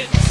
wins.